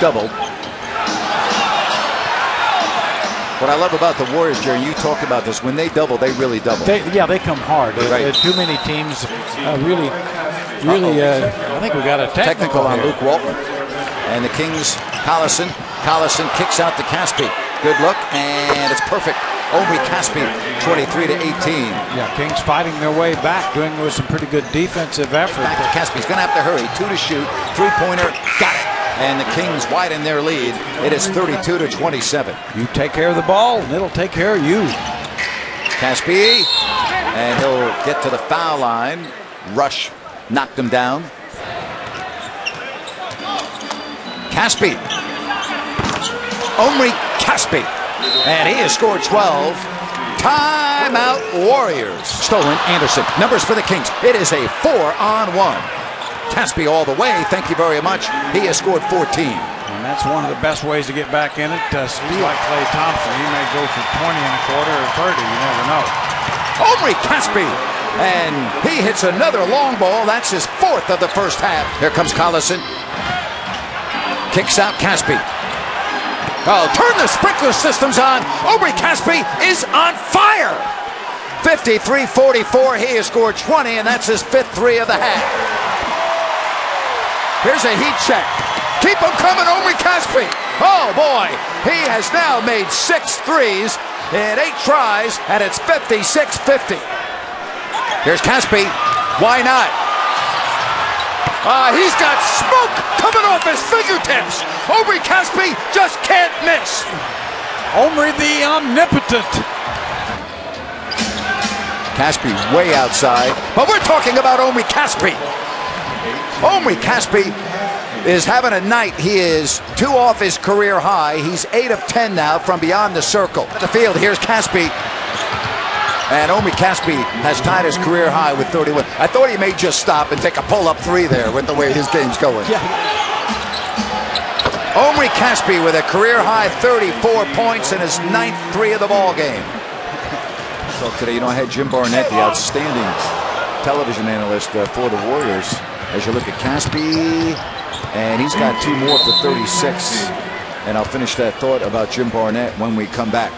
double. What I love about the Warriors, Jerry, you talked about this. When they double, they really double. They, yeah, they come hard. Right. Uh, too many teams uh, really, really. Uh, I think we got a Technical technical, on. Luke Walton. And the Kings, Collison. Collison kicks out to Casspi. Good look, and it's perfect. Omri Casspi, 23 to 18. Yeah, Kings fighting their way back, doing with some pretty good defensive effort. Back to Casspi's going to have to hurry. Two to shoot. Three pointer. Got it. And the Kings widen their lead. It is 32 to 27. You take care of the ball, and it'll take care of you. Casspi. And he'll get to the foul line. Rush knocked him down. Casspi. Omri Casspi. And he has scored 12. Timeout Warriors. Stolen Anderson. Numbers for the Kings. It is a four on one. Casspi all the way. Thank you very much. He has scored 14. And that's one of the best ways to get back in it. Uh, he's like Klay Thompson. He may go for 20 and a quarter or 30. You never know. Omri Casspi. And he hits another long ball. That's his fourth of the first half. Here comes Collison. Kicks out Casspi. Oh, turn the sprinkler systems on. Omri Casspi is on fire. 53-44. He has scored 20, and that's his fifth three of the half. Here's a heat check. Keep him coming, Omri Casspi. Oh, boy. He has now made six threes in eight tries, and it's 56-50. Here's Casspi. Why not? Uh, he's got smoke coming off his fingertips. Omri Casspi just can't miss. Omri the omnipotent. Casspi way outside, but we're talking about Omri Casspi. Omri Casspi is having a night. He is two off his career high. He's eight of ten now from beyond the circle. At the field, here's Casspi. And Omri Casspi has tied his career high with 31. I thought he may just stop and take a pull-up three there with the way his game's going. Yeah. Omri Casspi with a career high 34 points in his ninth three of the ball game. So today, you know, I had Jim Barnett, the outstanding television analyst uh, for the Warriors. As you look at Casspi, and he's got two more for 36. And I'll finish that thought about Jim Barnett when we come back.